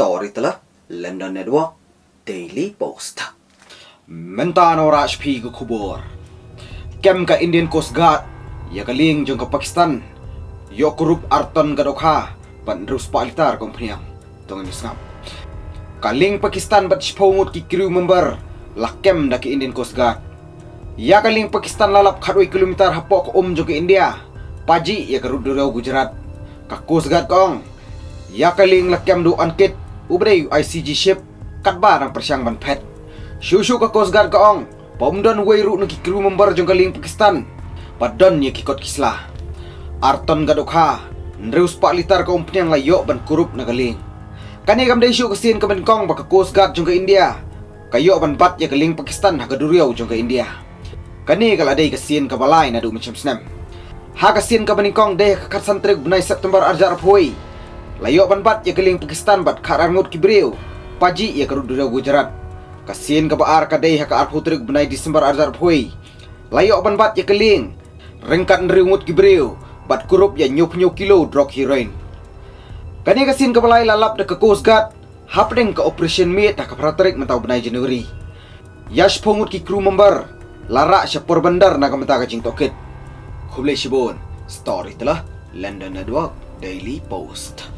Story telah London Network Daily Post. Mentano Rajpi ke kubur. Kem ka Indian Coast Guard, ya kaling jong ka Pakistan. Yo kurup arton ka dokha, pan rus palitar kompanyang. Tongan isngap. Kaling Pakistan bat sipongut ki crew member, lakem da ki Indian Coast Guard. Ya kaling Pakistan lalap kharui kilometer hapok om jo ke India. Paji ya karud durau Gujarat. Ka Coast Guard kong. Ya kaling lakem du ankit, ubre ICG ship katba ng persyang ban pet. Shushu ka Coast Guard kaong. Pomdon wayru nagi kru member jong kaling Pakistan. Padon ye kikot kisla. Arton gadokha. Nreus pak litar ka umpnyang layo ban kurup na galing. Kani kam desyu kasin ka ban kong baka Coast Guard jong ka India. Kayo ban bat ye kaling Pakistan hagaduriyaw jong ka India. Kani kal ka balay na du macam snam. Ha kasin ka baning deh ka katsantrig bunay September arjar aphoy. Layo ban bat ye kaling Pakistan bat karangut kibriw. Paji ye karuduriyaw Gujarat. Kasin ka baar ka day haka arputrig bunay Desember arjar phui. Layo ban bat ya keling. Rengkat nriungut gibreu. Bat kurup ya nyup nyup kilo drug heroin. Kani kasin ka balay lalap da ka Coast Guard. Hapdeng ka operation meet da ka praterik mataw bunay January. Yash pungut ki crew member. Lara siya porbandar na ka jing tokit. Kublay sibon. Story telah London Network Daily Post.